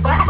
What?